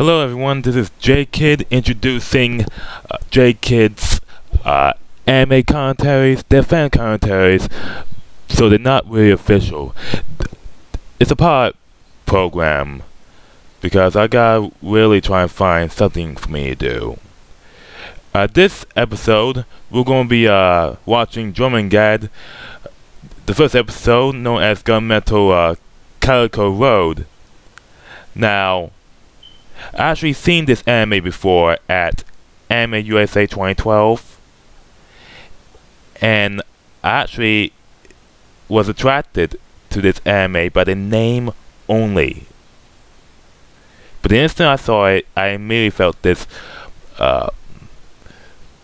Hello everyone, this is J Kid introducing uh, J Kid's uh, anime commentaries, they're fan commentaries, so they're not really official. It's a pod program because I gotta really try and find something for me to do. Uh, this episode, we're to be uh, watching Jormungand, the first episode known as Gunmetal uh, Calico Road. Now, I actually seen this anime before at Anime USA 2012, and I actually was attracted to this anime by the name only. But the instant I saw it, I immediately felt this, uh,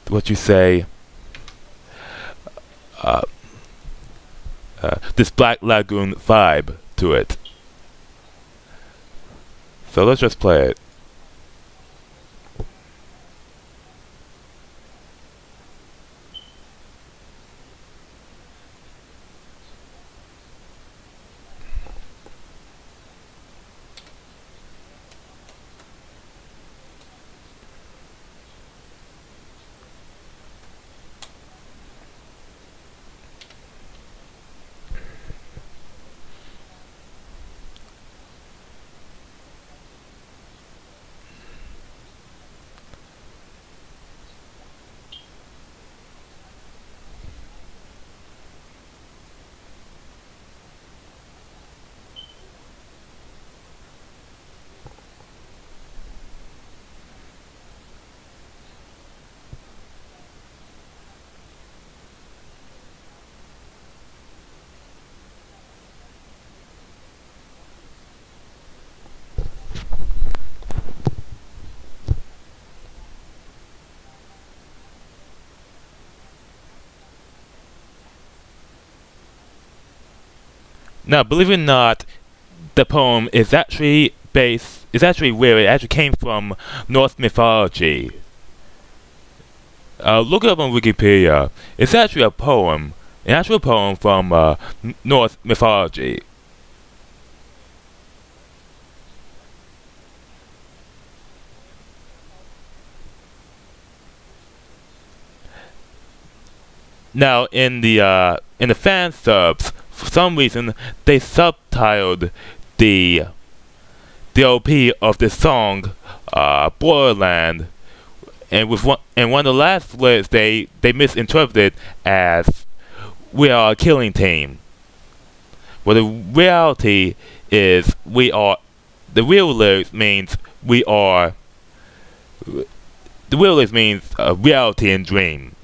what you say, uh, uh, this Black Lagoon vibe to it. So let's just play it. Now, believe it or not, the poem is actually based, is actually where it actually came from Norse mythology. Uh, look it up on Wikipedia. It's actually a poem, an actual poem from uh, Norse mythology. Now, in the uh, in the fan subs, for some reason they subtitled the the OP of the song uh, Borderland and with one and one of the last lyrics they they misinterpreted as we are a killing team. Well the reality is we are the real lyrics means we are the real lyrics means uh, reality and dream.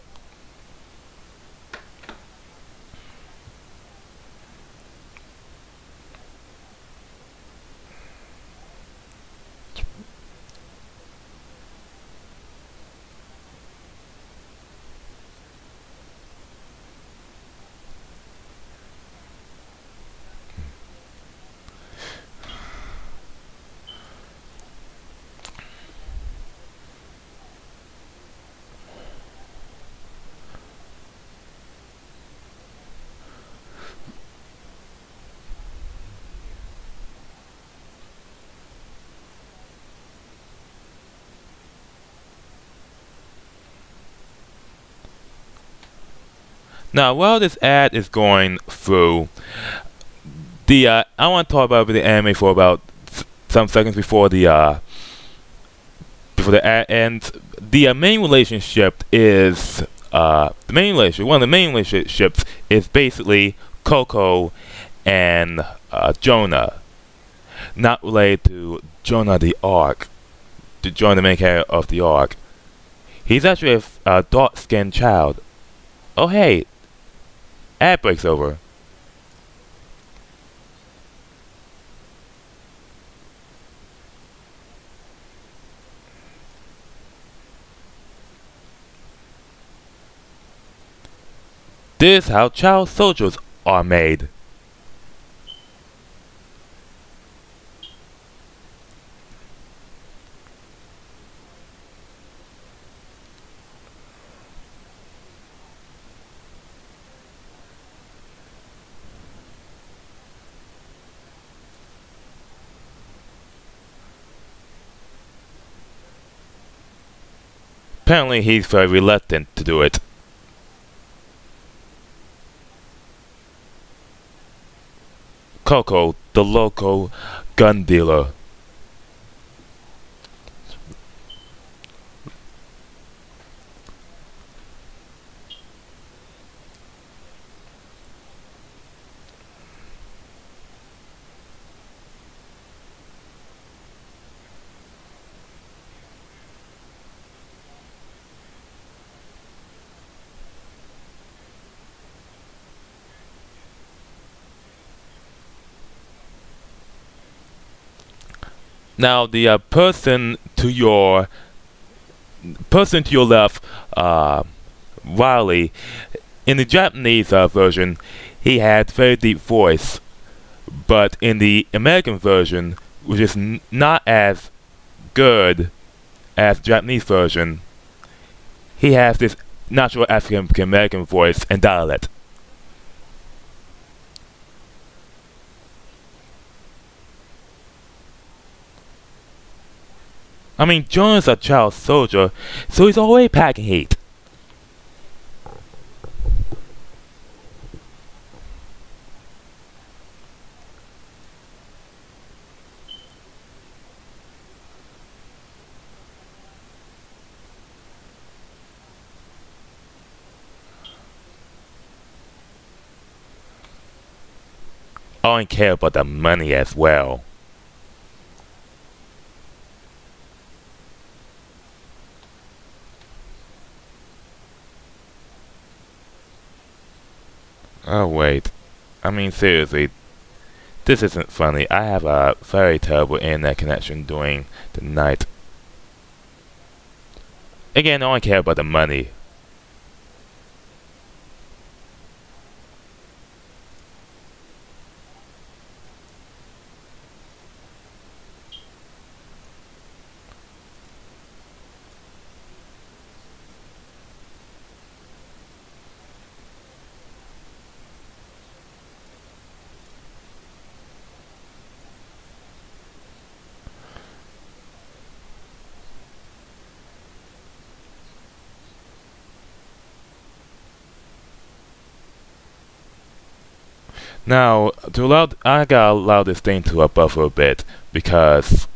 Now, while this ad is going through, the uh, I want to talk about the anime for about some seconds before the uh, before the ad ends. The uh, main relationship is uh, the main relationship. One of the main relationships is basically Koko and uh, Jonah, not related to Jonah the Ark, to join the main character of the Ark. He's actually a, a dark-skinned child. Oh hey, ad breaks over. This is how child soldiers are made. Apparently he's very reluctant to do it. Koko, the local gun dealer. Now the uh, person to your person to your left, uh, Wiley, in the Japanese uh, version, he had very deep voice, but in the American version, which is not as good as Japanese version, he has this natural African American voice and dialect. I mean, John is a child soldier, so he's always packing heat. I don't care about the money as well. Oh wait. I mean seriously. This isn't funny. I have a very terrible internet connection during the night. Again, I don't care about the money. Now, to allow, I gotta allow this thing to buffer a bit because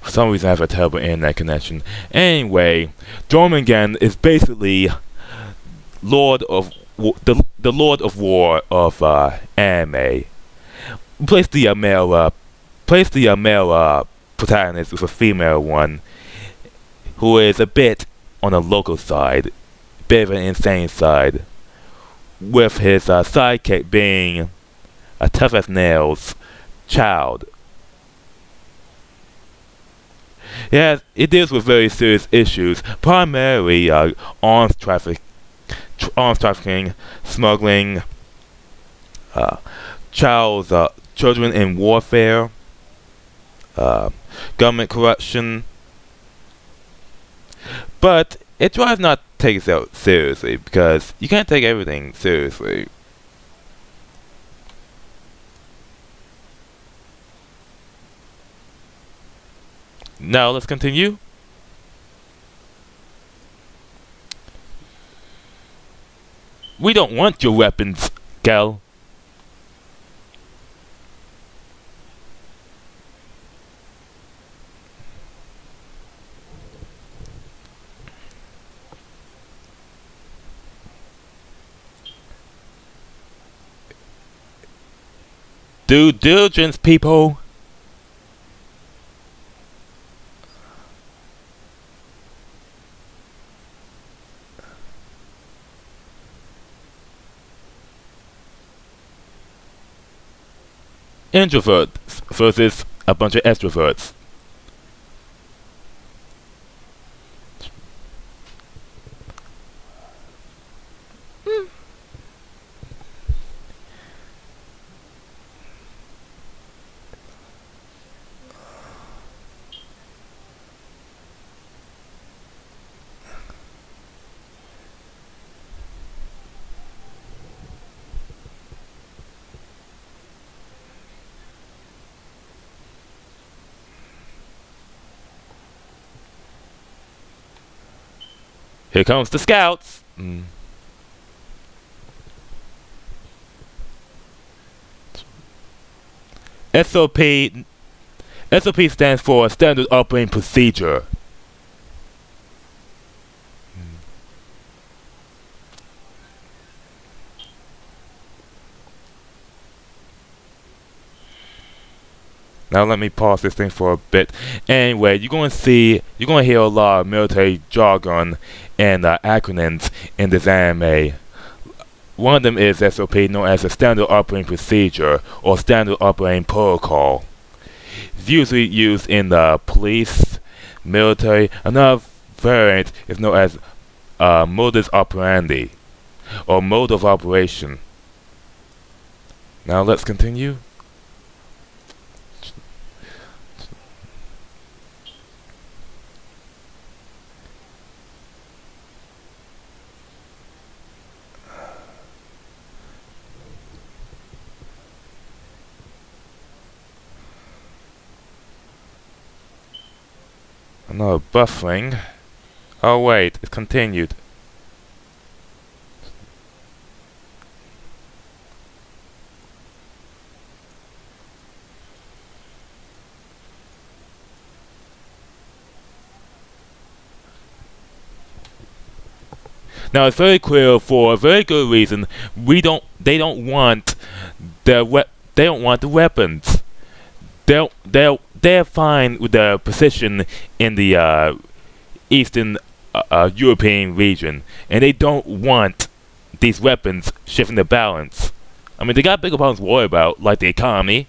for some reason I have a terrible internet connection. Anyway, Jormungand is basically Lord of the the Lord of War of uh, anime. Place the uh, male, uh, place the uh, male uh, protagonist with a female one, who is a bit on the local side, bit of an insane side, with his uh, sidekick being a tough as nails child. Yes, it deals with very serious issues, primarily uh, arms traffic, tr arms trafficking, smuggling, uh, child, uh, children in warfare, uh, government corruption. But it tries not to take itself seriously because you can't take everything seriously. Now let's continue. We don't want your weapons, Gal. Due diligence, people. Introverts versus a bunch of extroverts. Here comes the scouts. Mm. SOP SOP stands for Standard Operating Procedure. Now let me pause this thing for a bit. Anyway, you're going to see, you're going to hear a lot of military jargon and uh, acronyms in this anime. One of them is SOP, known as a Standard Operating Procedure or Standard Operating Protocol. It's usually used in the police, military. Another variant is known as uh, modus operandi or mode of operation. Now let's continue. No, buffering. Oh wait, it continued. Now it's very clear for a very good reason. We don't. They don't want the They don't want the weapons. They they they're fine with their position in the uh, Eastern uh, uh, European region, and they don't want these weapons shifting the balance. I mean, they got bigger problems to worry about, like the economy.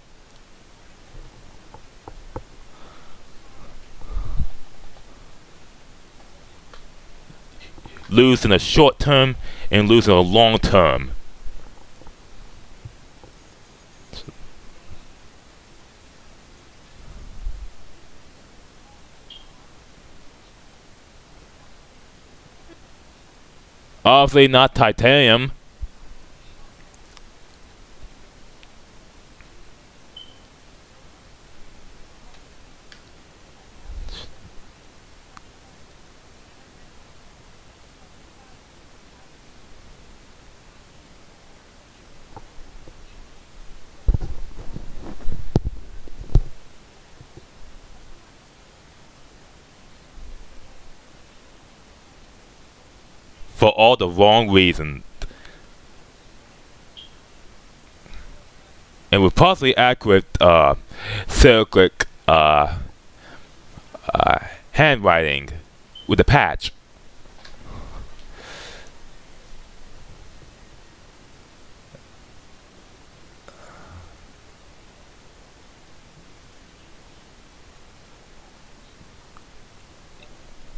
Lose in the short term and lose in the long term. Obviously not titanium. for all the wrong reasons. And with possibly accurate uh, cyclic uh, uh, handwriting with the patch.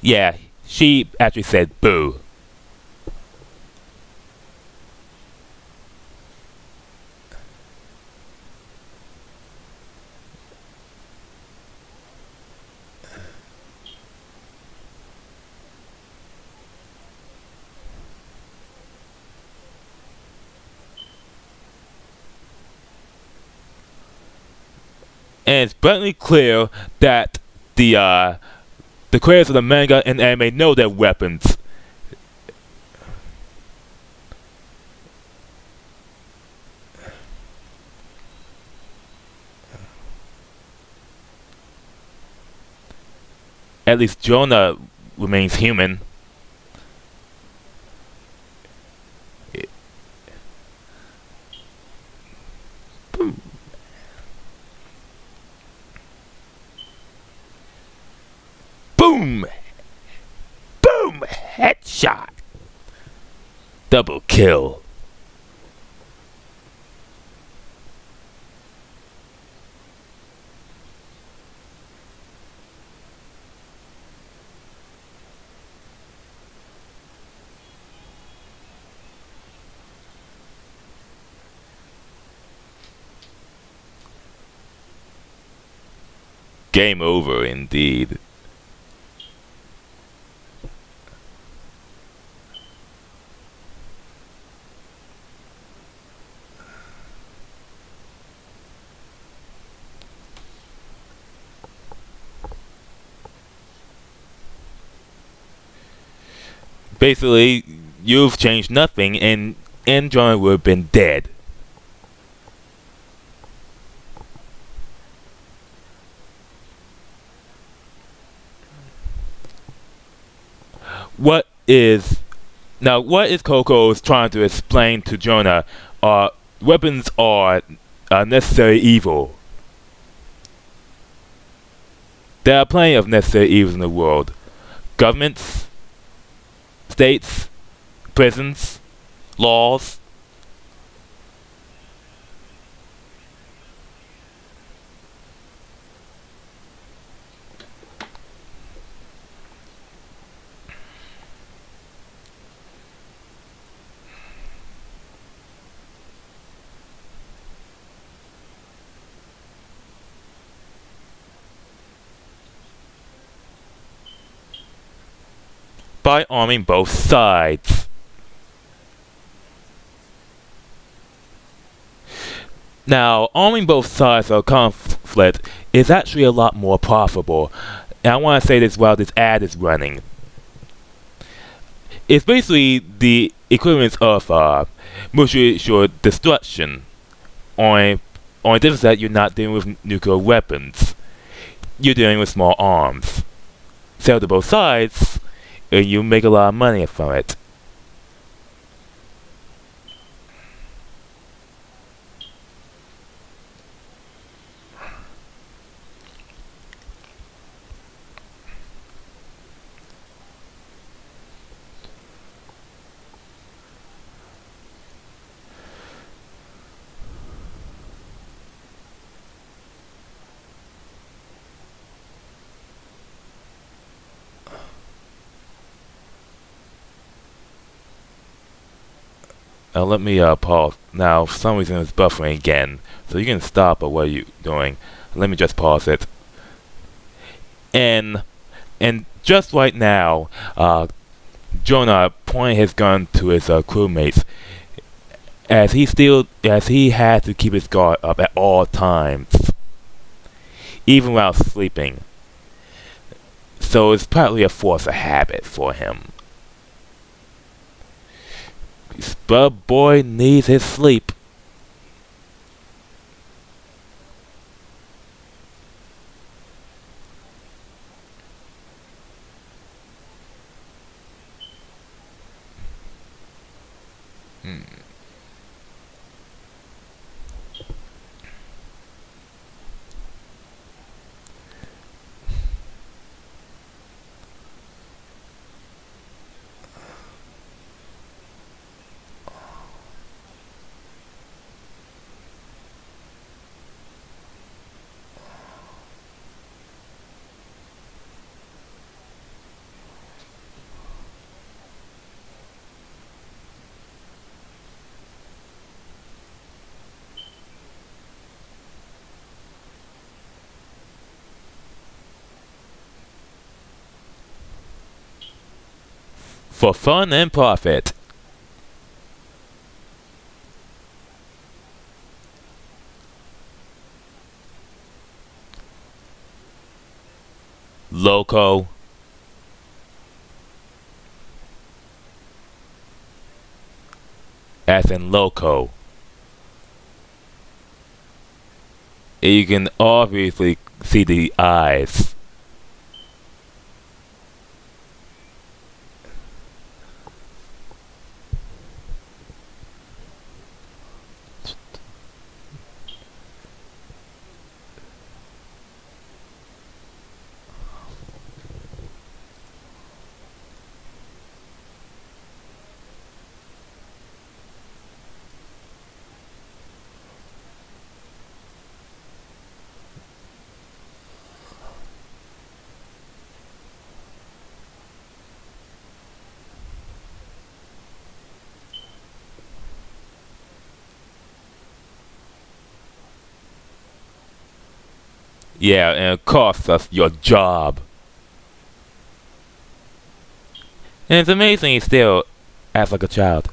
Yeah, she actually said boo. And it's blatantly clear that the uh, the creators of the manga and anime know their weapons. At least Jonah remains human. Kill. Game over indeed. Basically, you've changed nothing, and Andron would have been dead. What is now? What is Koko's trying to explain to Jonah? Uh, weapons are a necessary evil. There are plenty of necessary evils in the world. Governments, states, prisons, laws. By arming both sides. Now, arming both sides of a conflict is actually a lot more profitable. And I want to say this while this ad is running. It's basically the equivalent of uh, mutual destruction. On, on the difference that you're not dealing with nuclear weapons. You're dealing with small arms. Sell to both sides, you make a lot of money from it. Now let me uh, pause. Now for some reason it's buffering again. So you can stop at what are you're doing. Let me just pause it. And and just right now, uh, Jonah pointed his gun to his uh, crewmates as he still as he had to keep his guard up at all times, even while sleeping. So it's partly a force of habit for him. But boy needs his sleep. Hmm. For fun and profit. Loco. As in loco. You can obviously see the eyes. Yeah, and it costs us your job. And it's amazing he still acts like a child.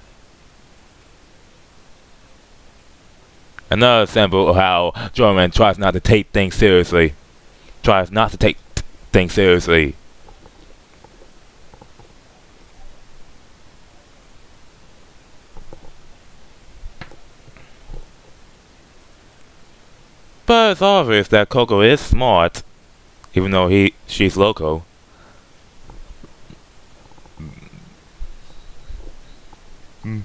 Another example of how Jordan tries not to take things seriously. Tries not to take things seriously. It's obvious that Koko is smart, even though he she's loco. Mm.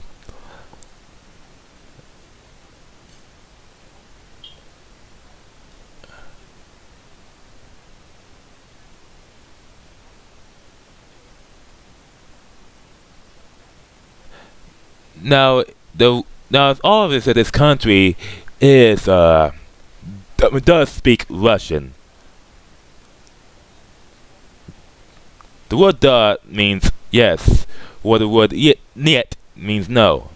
Now, the now it's obvious that this country is uh does speak Russian. The word "da" means yes, or the word "yet" means no.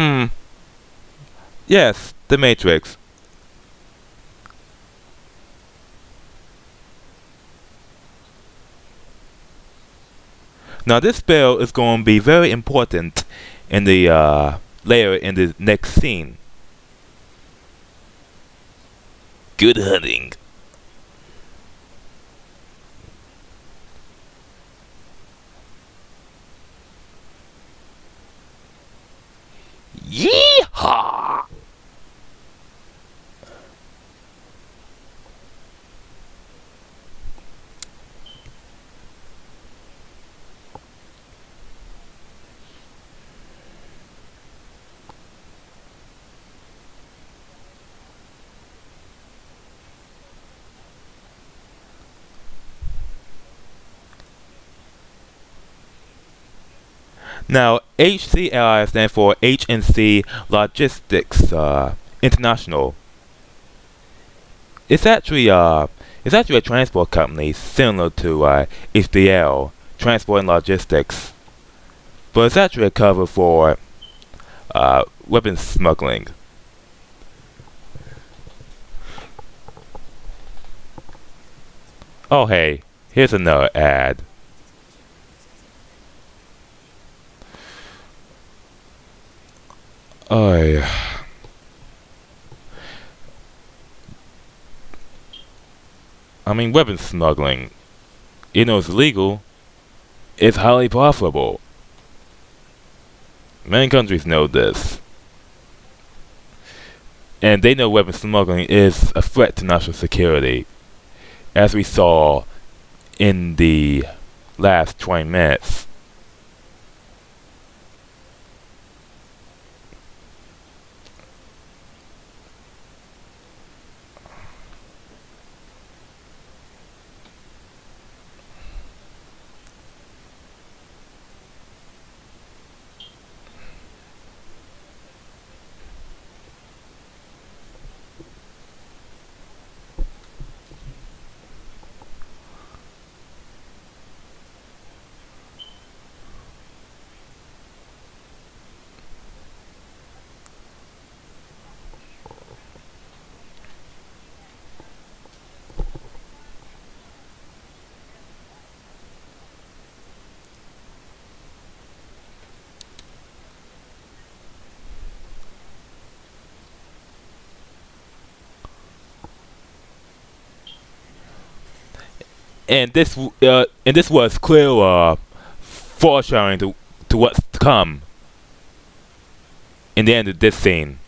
Hmm. Yes, The Matrix. Now this spell is going to be very important in the uh, layer in the next scene. Good hunting. Now, HCLI stands for HNC Logistics uh, International. It's actually uh, it's actually a transport company similar to uh, HDL, Transport and Logistics, but it's actually a cover for uh, weapons smuggling. Oh hey, here's another ad. I. I mean, weapon smuggling, you know, it's illegal. It's highly profitable. Many countries know this. And they know weapon smuggling is a threat to national security. As we saw in the last 20 minutes. And this uh, and this was clear uh, foreshadowing to to what's to come in the end of this scene.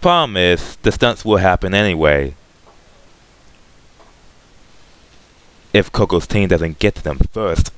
Problem is, the stunts will happen anyway. If Koko's team doesn't get to them first.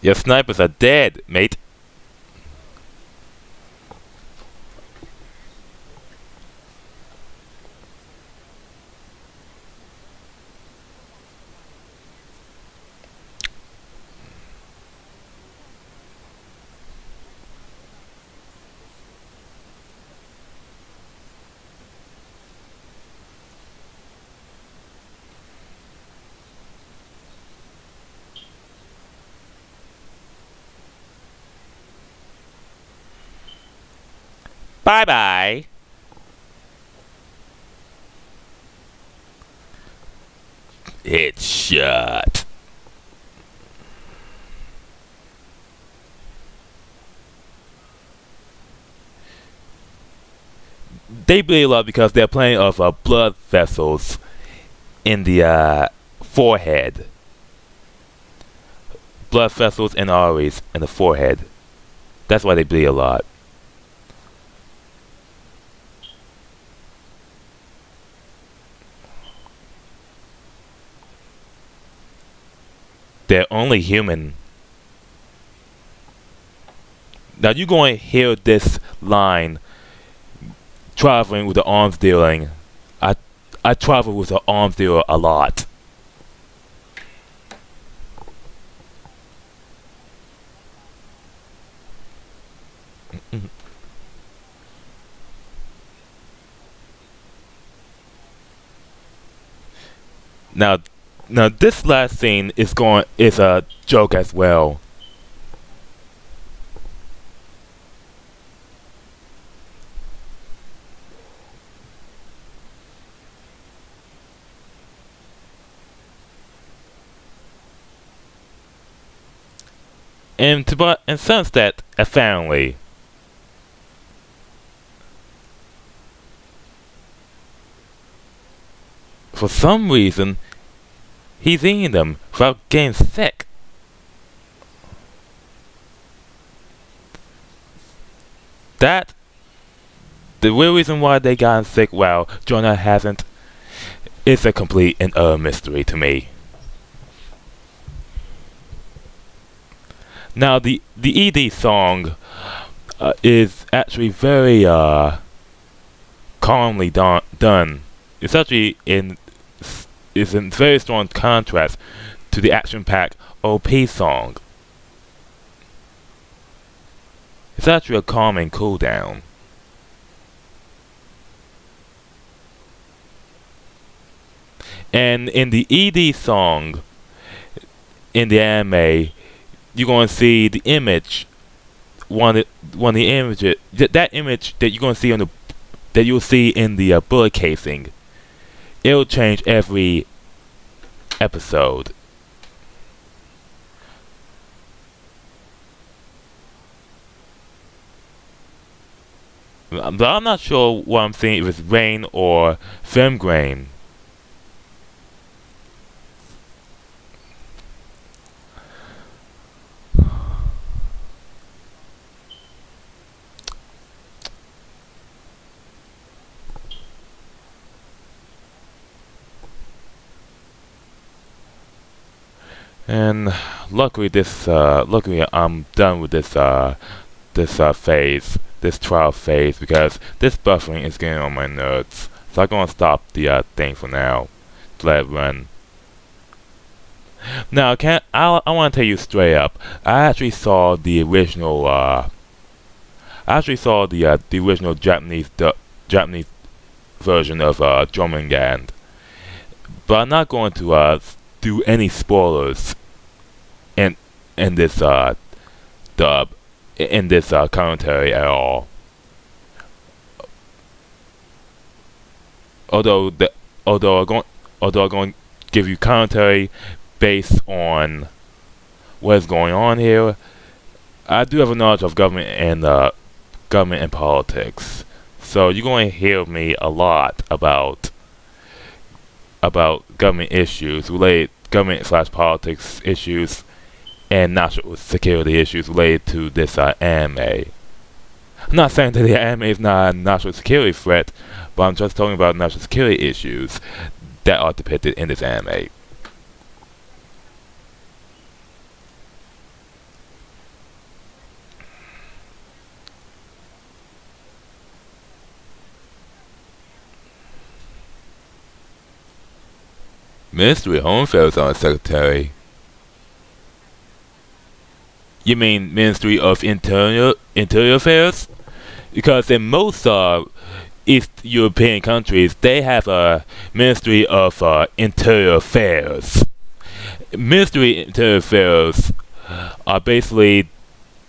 Your snipers are dead, mate. Bye bye. It's shut. They bleed a lot because they're playing of uh, blood vessels in the uh, forehead. Blood vessels and arteries in the forehead. That's why they bleed a lot. They're only human. Now you're going to hear this line traveling with the arms dealing. I I travel with the arms dealer a lot. now now this last scene is going is a joke as well. And to but and that a family for some reason He's eating them without getting sick. That the real reason why they got sick while Jonah hasn't is a complete and utter mystery to me. Now the the ED song uh, is actually very uh, calmly done. Done. It's actually in is in very strong contrast to the action-packed OP song. It's actually a calming cool down. And in the ED song, in the anime, you're going to see the image, one one the images, that image that you're going to see on the, that you'll see in the uh, bullet casing it'll change every episode. But I'm not sure what I'm seeing, if it's rain or film grain. Luckily this, uh, luckily I'm done with this, uh, this, uh, phase, this trial phase, because this buffering is getting on my nerves. So I'm gonna stop the, uh, thing for now. Let it run. Now, can I, I want to tell you straight up, I actually saw the original, uh, I actually saw the, uh, the original Japanese, Japanese version of, uh, Jormungand. But I'm not going to, do any spoilers in in this uh, dub in this uh, commentary at all. Although the although I'm going although I'm going to give you commentary based on what is going on here, I do have a knowledge of government and uh, government and politics. So you're going to hear me a lot about about government issues related government slash politics issues and national security issues related to this uh, I'm not saying that the anime is not a national security threat, but I'm just talking about national security issues that are depicted in this anime. Ministry of Home Affairs Secretary you mean Ministry of Interior Interior Affairs? Because in most uh, East European countries, they have a Ministry of uh, Interior Affairs. Ministry of Interior Affairs are basically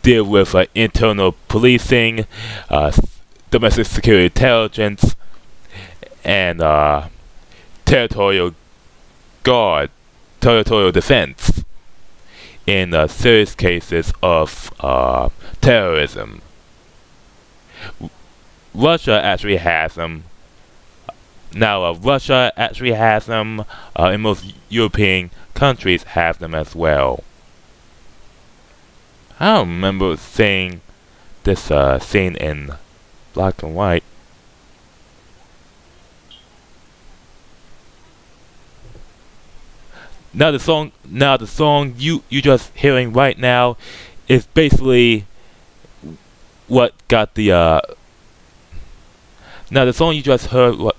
deal with uh, internal policing, uh, domestic security intelligence, and uh, territorial guard, territorial defense in uh, serious cases of uh, terrorism. Russia actually has them. Now, uh, Russia actually has them, uh, and most European countries have them as well. I don't remember seeing this uh, scene in black and white. Now the song, now the song you you just hearing right now, is basically what got the uh. Now the song you just heard what.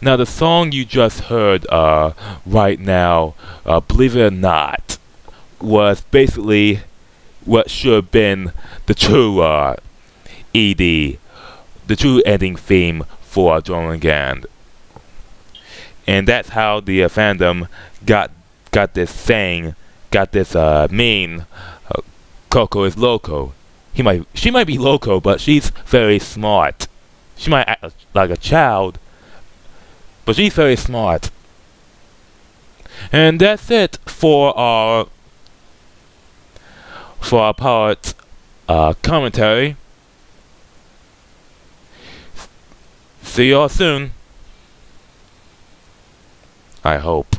Now the song you just heard uh right now, uh, believe it or not, was basically what should have been the true uh, ED the true ending theme for Jormungand. And that's how the uh, fandom got got this saying, got this uh, meme, uh, Koko is loco. He might, she might be loco, but she's very smart. She might act like a child, but she's very smart. And that's it for our for our part uh, commentary. See y'all soon. I hope.